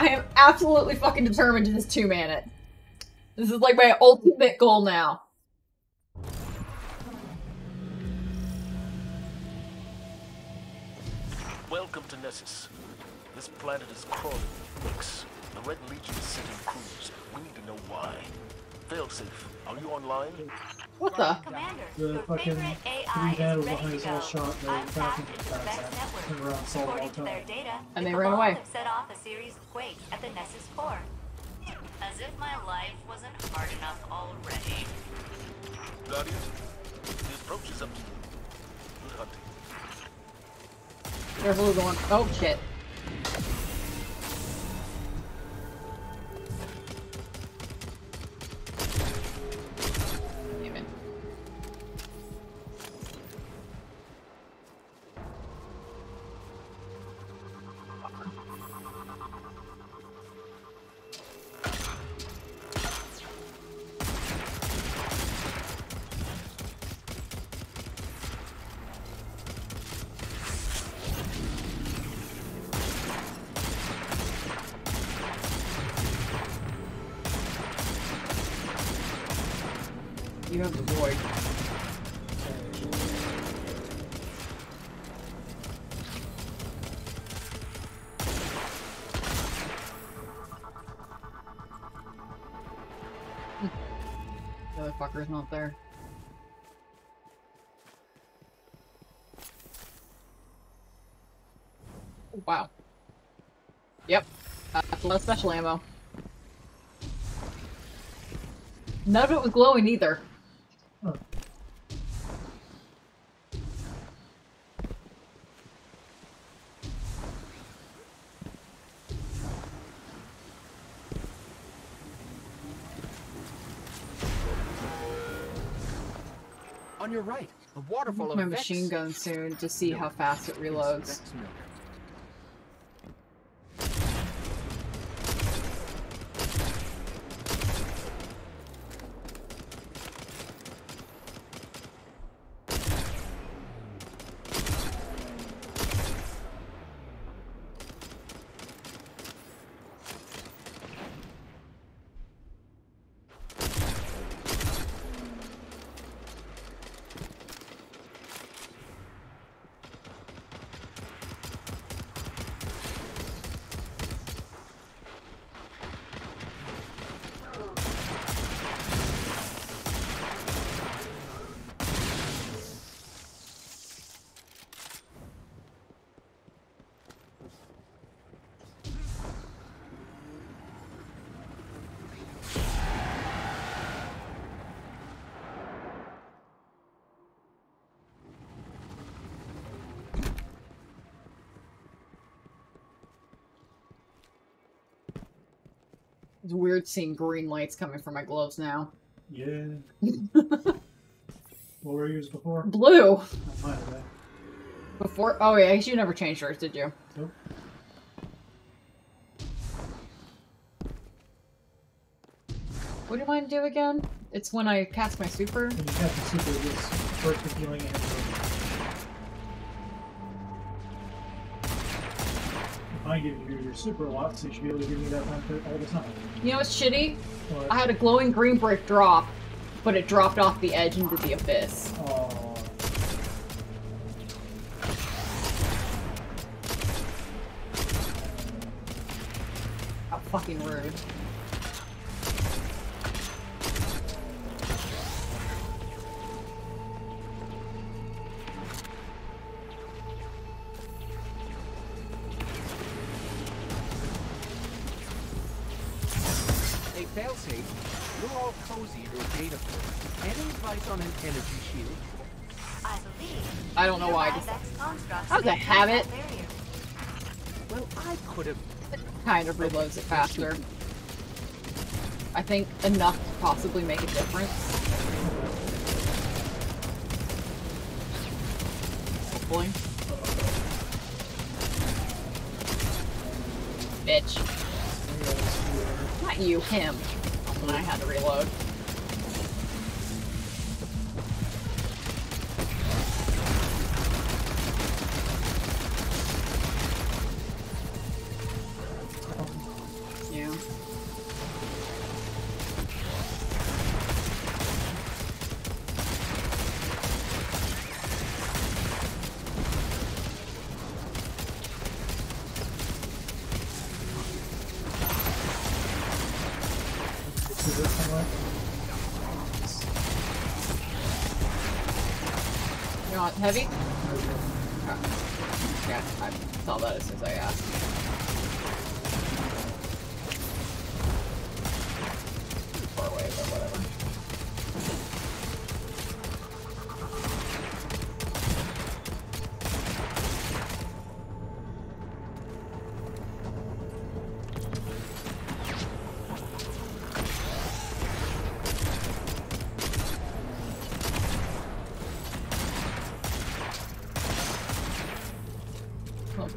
I am absolutely fucking determined to just two man it. This is like my ultimate goal now. Welcome to Nessus. This planet is crawling with freaks. The Red Legion is sending crews. We need to know why. Failsafe, are you online? What the? Commander, The fucking three AI battles behind us all shot their I'm tracking tapped into the attacks Vex at. network. Been around Sol all According the to their time. data, And they ran Cabal away. have set off a series of quakes at the Nessus core. As if my life wasn't hard enough already. Guardian, the approach is up to you. Good hunting. Careful of going. Oh shit. The void. The other fucker's not there. Oh, Wow. Yep. Uh, that's a lot of special ammo. None of it was glowing either. On your right, a waterfall of my machine gun soon to see how fast it reloads. It's weird seeing green lights coming from my gloves now. Yeah. what were yours before? Blue! Not mine, okay. Before- oh yeah, I guess you never changed yours, did you? Nope. What do mine do again? It's when I cast my super? When you cast the super, it gets first healing and Mine gives you your super a lot, so you should be able to give me that benefit all the time. You know what's shitty? But, I had a glowing green brick drop, but it dropped off the edge into the abyss. aw, How fucking rude. Have it? Well, I could have. kind of reloads it faster. I think enough to possibly make a difference. Hopefully. Bitch. Not you, him. When I had to reload.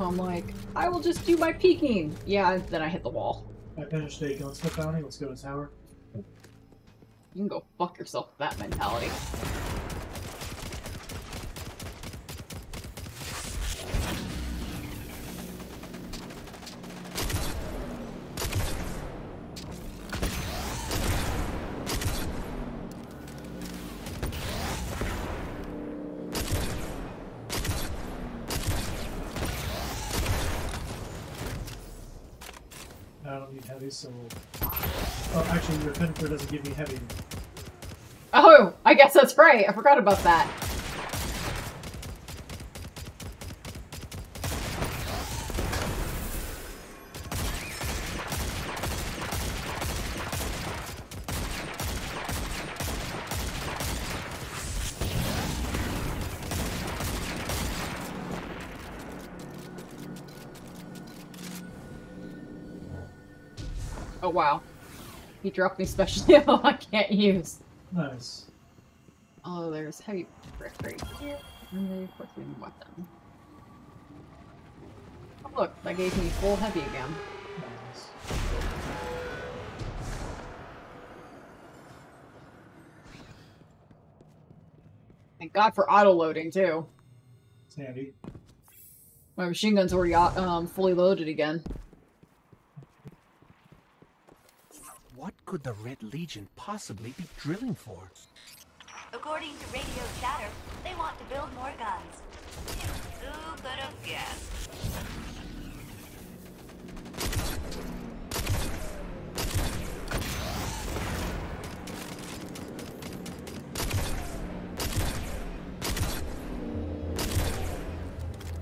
So I'm like, I will just do my peeking. Yeah, then I hit the wall. I finished a gunsmith bounty. Let's go to tower. You can go fuck yourself with that mentality. Give me heavy. Oh, I guess that's right. I forgot about that. Oh wow. He dropped me special ammo I can't use. Nice. Oh, there's heavy brick right here. And then equipping weapon. Oh, look, that gave me full heavy again. Nice. Thank God for auto loading too. It's handy. My machine gun's already um, fully loaded again. What could the Red Legion possibly be drilling for? According to radio chatter, they want to build more guns. Who could have guessed?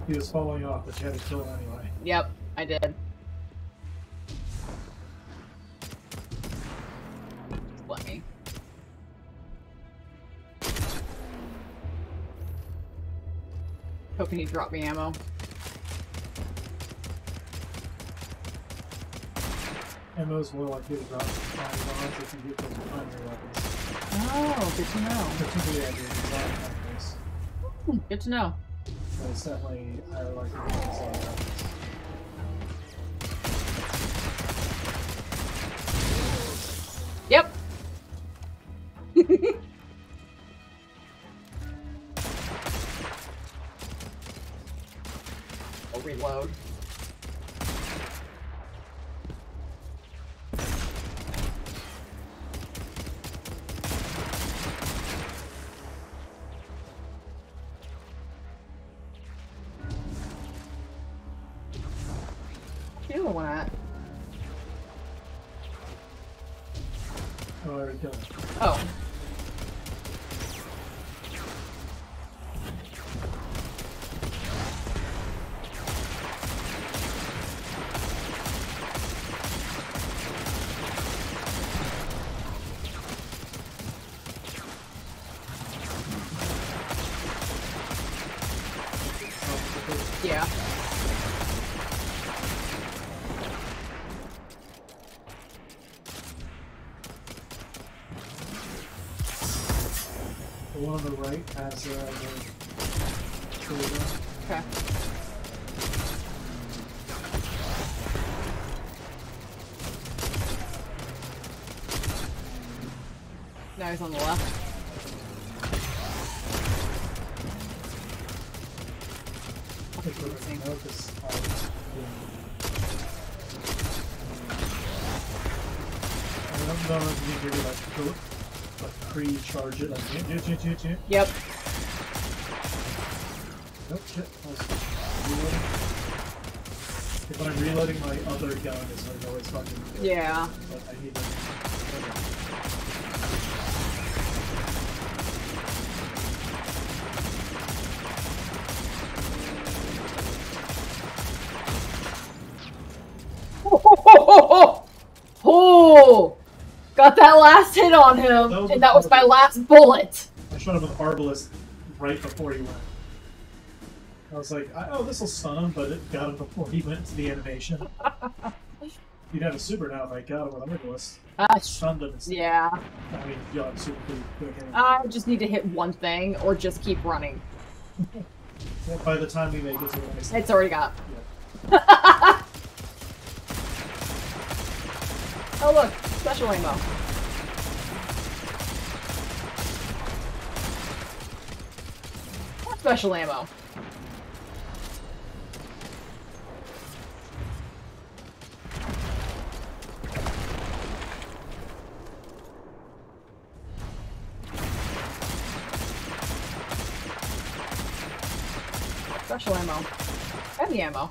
He was following off, but you had to kill him anyway. Yep, I did. Hoping he dropped me ammo. Ammo's more likely to drop bombs if you get those primary weapons. Oh, good to know. Particularly at your design Good to know. So it's definitely higher likelihood to The one on the right has uh, the. Okay. Now he's on the left. pre-charge it. Like, do, Yep. Nope, shit. If I'm reloading my other gun, it's like always fucking. Good. Yeah. But I need to. Oh! oh Got that last hit on him, That and that was my last bullet. I shot him with Arbalest right before he went. I was like, oh, this will stun him, but it got him before he went to the animation. You'd have a super now if I got him with Arbalest. Ah, sh- Stunned him. instead. yeah. I mean, have super quick. I just need to hit one thing, or just keep running. By the time we make it to the next It's already got. Yeah. oh look, special ammo. More Special ammo. Special ammo. The ammo.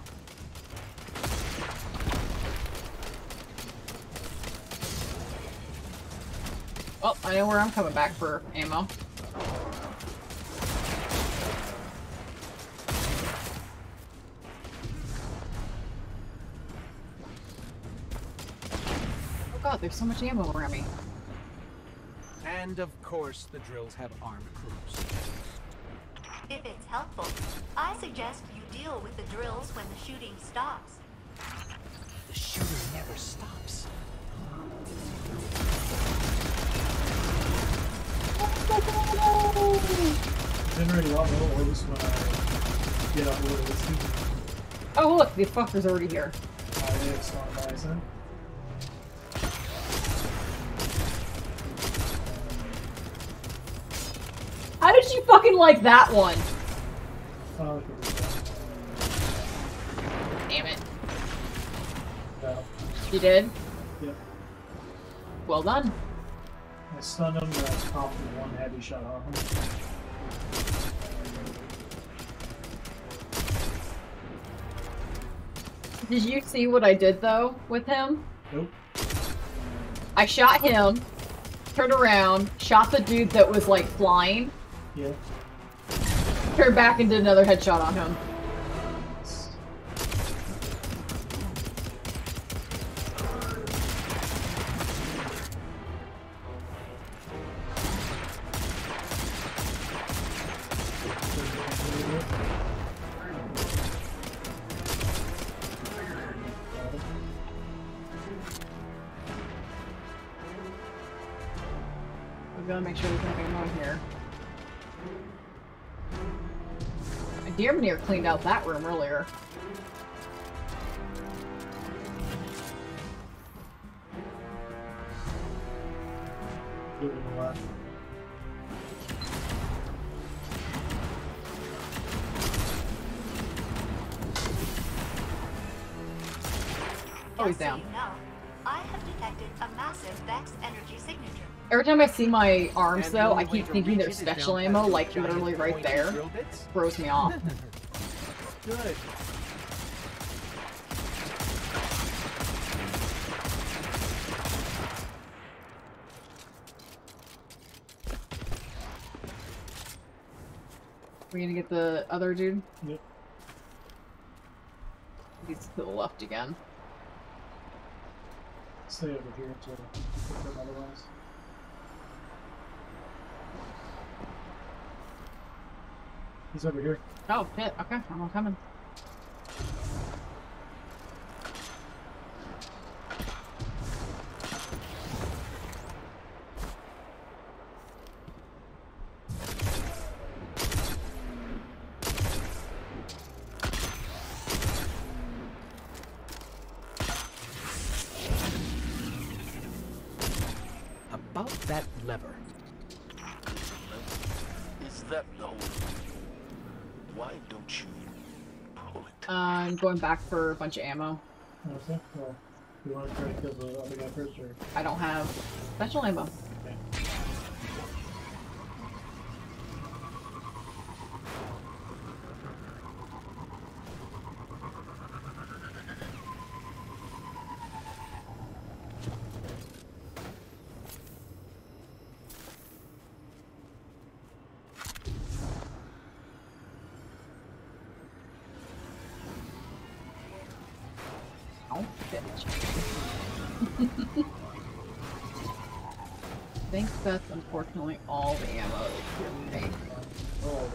Well, I know where I'm coming back for ammo. Oh god, there's so much ammo around me. And of course, the drills have armed crews. If it's helpful, I suggest you deal with the drills when the shooting stops. The shooting never stops. Generate a lot more orbs when I get up with this. Oh look, the fucker's already here. I have Swan Bison. How did you fucking like that one? Oh. Damn it. No. You did? Yep. Well done. Stunned him, I popped one heavy shot off him. Did you see what I did though with him? Nope. I shot him, turned around, shot the dude that was like flying, Yeah. turned back and did another headshot on him. We gotta make sure there's nothing wrong here. Near cleaned out that room earlier. Give him a lot. Oh, he's so down. you know, I have detected a massive Vex energy signature. Every time I see my arms though, I keep thinking reach there's it is down special ammo, like literally right there. drill. Throws me off. Good. We gonna get the other dude? Yep. He's to the left again. Stay over here until pick them otherwise. He's over here. Oh okay, I'm coming. Going back for a bunch of ammo. Oh, okay. Well, you want to try to kill the other guy first, or I don't have special ammo. Bitch. think that's unfortunately all the ammo that you make. Oh.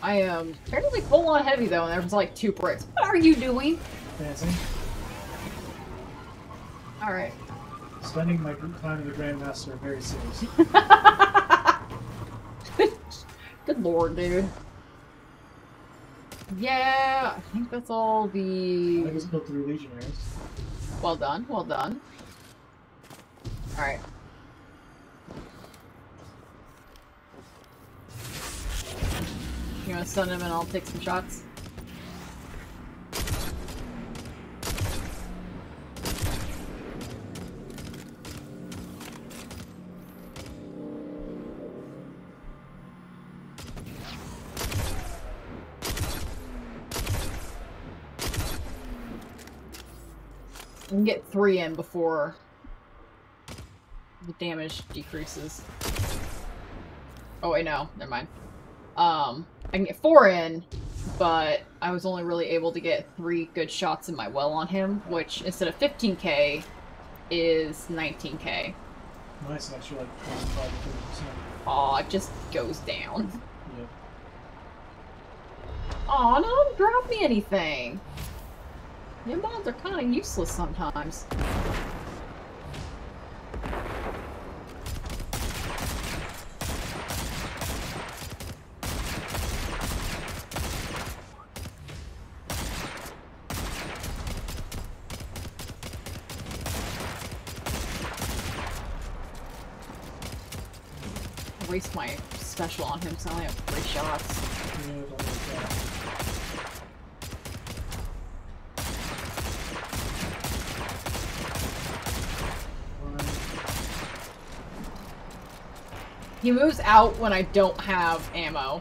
I am fairly full on heavy though, and there's like two bricks. What are you doing? Fancy. Alright. Spending my time with the Grandmaster very seriously. Good lord, dude. Yeah, I think that's all the. I just built three Legionaries. Well done, well done. Alright. You wanna stun him and I'll take some shots? Get three in before the damage decreases. Oh wait, no, never mind. Um, I can get four in, but I was only really able to get three good shots in my well on him, which instead of 15k is 19k. Nice, actually, like 25 to 30%. Aw, it just goes down. Yep. Aw, no, don't drop me anything. Your mods are kind of useless sometimes. Waste my special on him, so I only have three shots. Yeah, don't like that. One. He moves out when I don't have ammo.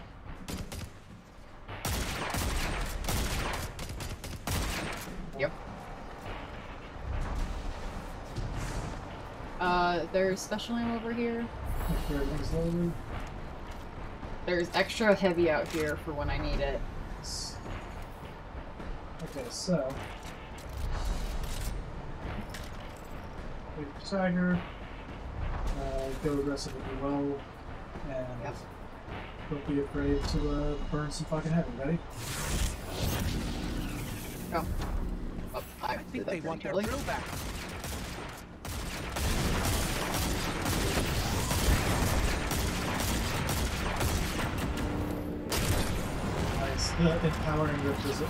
Yep. Uh, there's special ammo over here. There's extra heavy out here for when I need it. Okay, so. Tiger. Uh, go aggressive with low. And Yep. don't be afraid to uh, burn some fucking heavy. Ready? Oh. Oh, I, I think they pretty want their quickly. drill back. Nice. The empowering rift is it.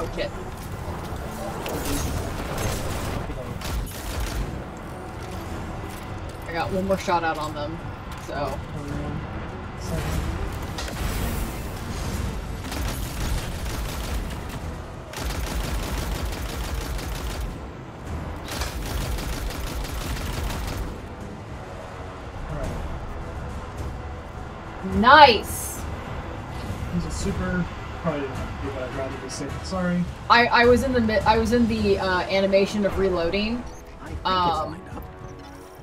Oh shit. I got one more shot out on them, so. Nice! He's a super. Probably didn't have to do, but I'd rather be safe than sorry. I, I was in the mid I was in the uh, animation of reloading, I think Um, it's lined up.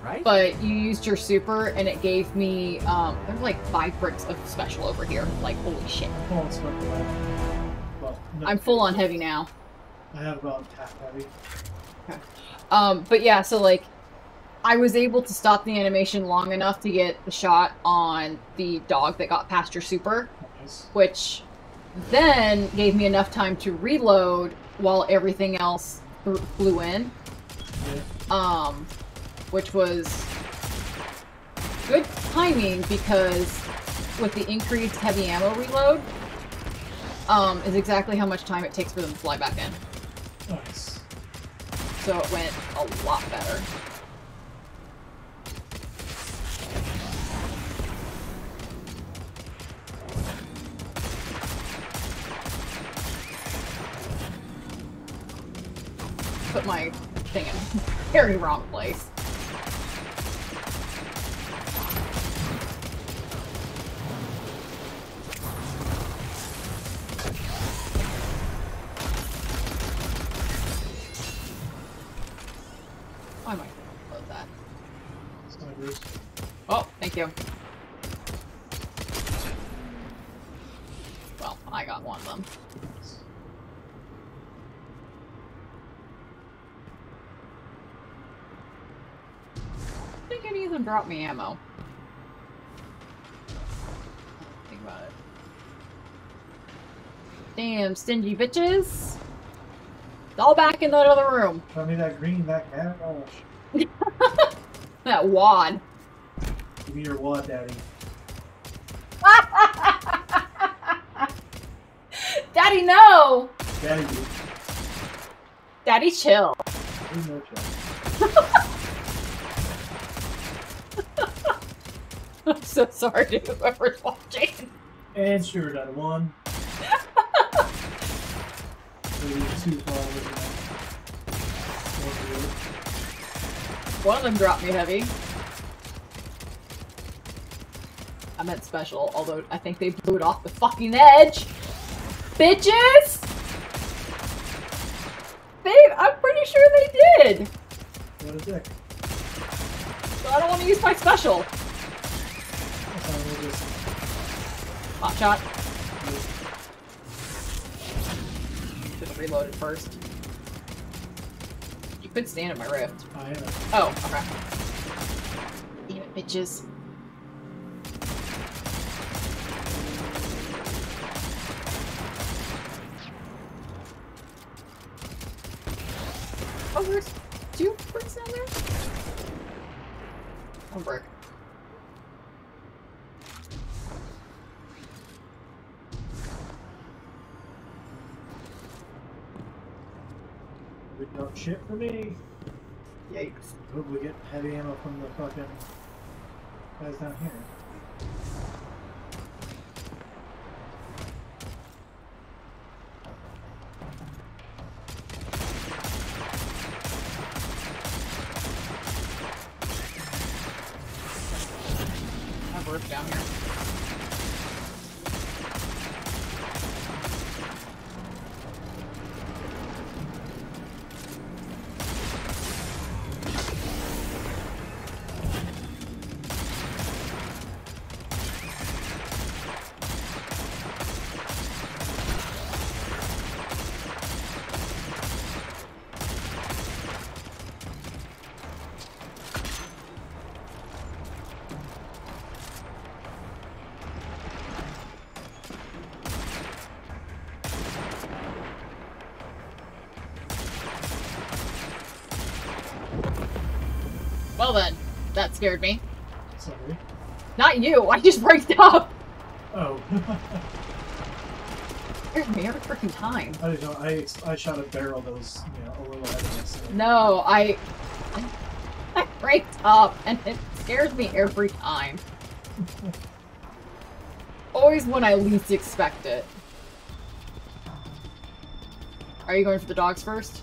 Right? but you used your super and it gave me um there's like five bricks of special over here. Like holy shit. Full on smoke away. Well, no, I'm full on heavy now. I have about half heavy. Um, but yeah, so like, I was able to stop the animation long enough to get the shot on the dog that got past your super, Nice. which then gave me enough time to reload while everything else flew in. Yeah. Um, which was good timing because with the increased heavy ammo reload, um, is exactly how much time it takes for them to fly back in. Nice. So it went a lot better. Put my thing in very wrong place. Why am I close that? Snipers. Oh, thank you. want them. I think any of them drop me ammo. Think about it. Damn, stingy bitches! It's all back in that other room. Show me that green, that. Oh, That wad. give me your wad, daddy. Daddy, no! Daddy. Daddy, chill. No chill. I'm so sorry to whoever's watching. And sure, done one. Maybe two followers now. One. One of them dropped me heavy. I meant special, although I think they blew it off the fucking edge. Bitches! Babe, I'm pretty sure they did. What a dick. So I don't want to use my special. That's how we'll just. Hot shot. Should have reloaded first. You could stand at my rift. I am. Oh, okay. Damn it, bitches. Oh, there's two bricks down there? One brick. Good enough shit for me. Yikes. Hope we get heavy ammo from the fucking guys down here. I have a down here. Well then, that scared me. Sorry. Not you, I just raised up! Oh. Scared me every freaking time. I didn't know. I, I shot a barrel that was, you know, a little ahead of us. No, I... I raised up, and it scares me every time. Always when I least expect it. Are you going for the dogs first?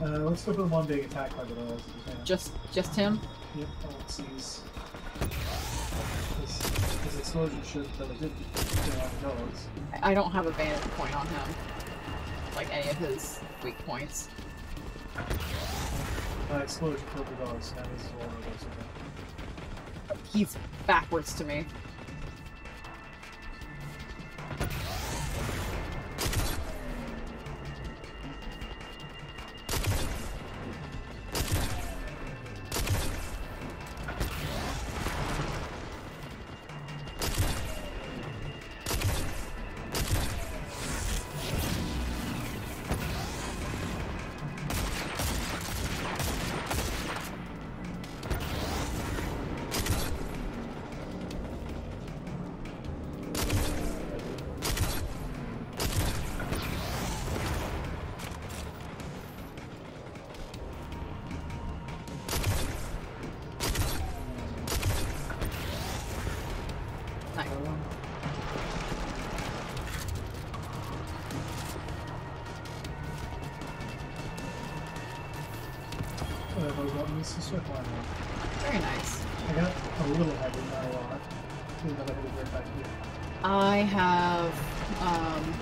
Uh, let's go for the one being attacked by the dogs if we can. Just, just him? Yep, all it sees. His explosion should, but it did kill all dogs. I I don't have a vantage point on him. Like any of his weak points. Uh, explosion killed the dogs, now he's dogs again. He's backwards to me. Circle. Very nice. I got a little heavy, not a lot. I hit it right back here. I have um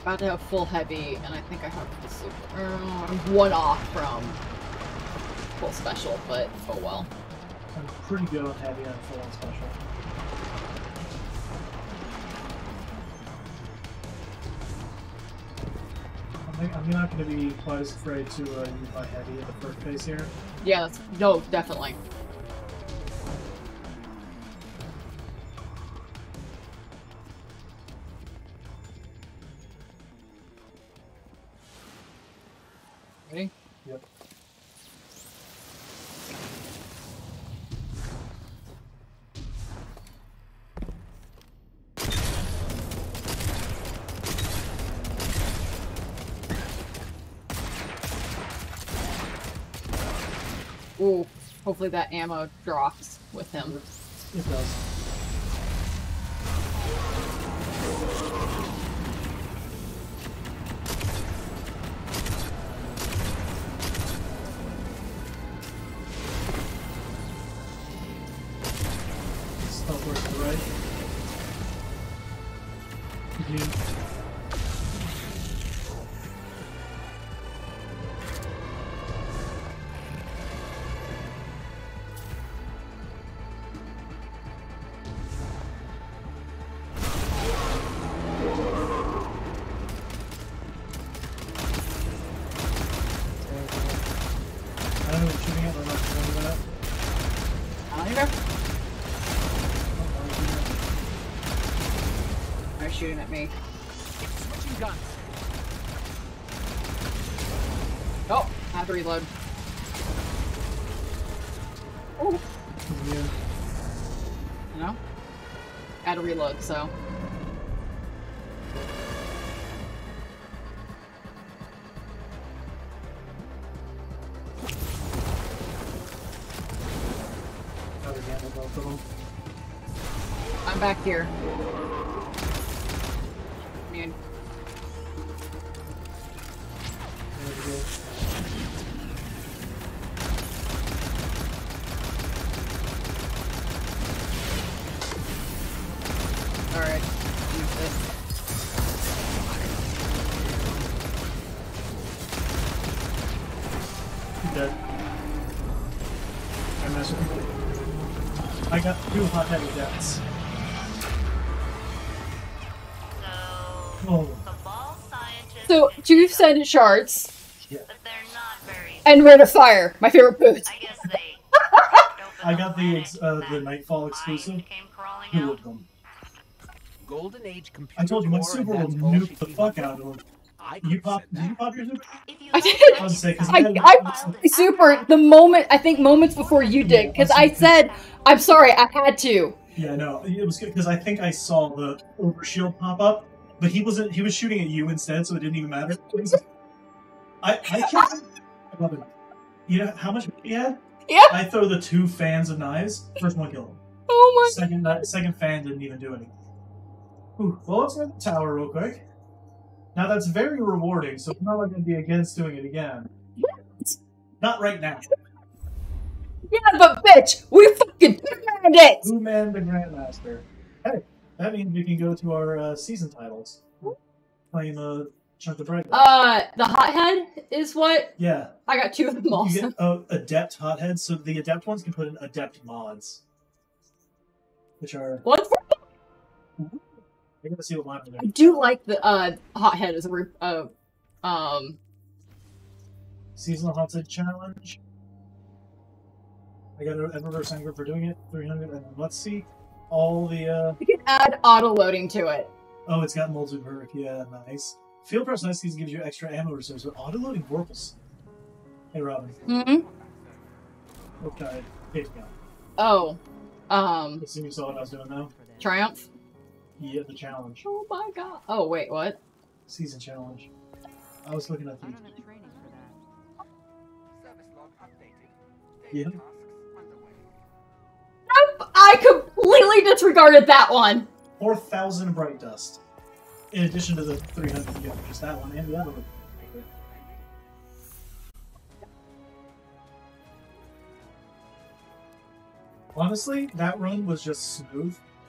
about to have full heavy, and I think I have full super. Uh, I'm one off from full special, but oh well. I'm pretty good on heavy and full on special. Think I'm not going to be quite as afraid to uh, use my heavy at the first phase here. Yeah, that's no, definitely. Hopefully that ammo drops with him. It does. Stealth works to the right. Continue. Reload. Oh, Yeah. you know? I had to reload, so. Probably handle both of them. I'm back here. Man, There two do that, Ascendant Shards But they're not and Red of Fire, my favorite boots. I guess they. I got the ex- uh, the Nightfall exclusive. Came crawling two out. of them. Golden Age computer. I told you my super will that's all she nuke the fuck out of them. I You pop? Did you pop your super? I did. what I was you saying, 'cause see, I, I, super, the moment, I think moments before you did, because I said, I'm sorry, I had to. Yeah, no, it was good because I think I saw the overshield pop up, but he wasn't. He was shooting at you instead, so it didn't even matter. I I can't. I love it. You know how much he had? Yeah. I throw the two fans of knives. First one killed him. Oh my. Second that second fan didn't even do anything. Ooh, well, let's go to the tower real quick. Now that's very rewarding, so I'm not going to be against doing it again. Not right now. Yeah, but bitch, we fucking planned it! Who manned the Grandmaster? Hey, that means we can go to our uh, season titles. Claim a chunk of bread. Uh, the hothead is what? yeah, I got two of them you also. get uh, adept hotheads, so the adept ones can put in adept mods, which are. What? I gotta see what mine are. I do like the, uh, hothead as a, uh, um, Seasonal Haunted challenge. I got a reverse anger for doing it. 300, and let's see all the. uh you can add auto-loading to it. Oh, it's got multi-perk. Yeah, nice. Field Prep Nice gives you extra ammo reserves, but auto-loading Vorpals. Hey, Robin. Mm-hmm. Okay, page me out. Oh, um, Assume you saw what I was doing now. Triumph? Yeah, the challenge. Oh my god. Oh, wait, what? Season challenge. I was looking at the. Training for that. Yeah. I completely disregarded that one. 4,000 bright dust. In addition to the 300 you get just that one and the other one. Honestly, that run was just smooth.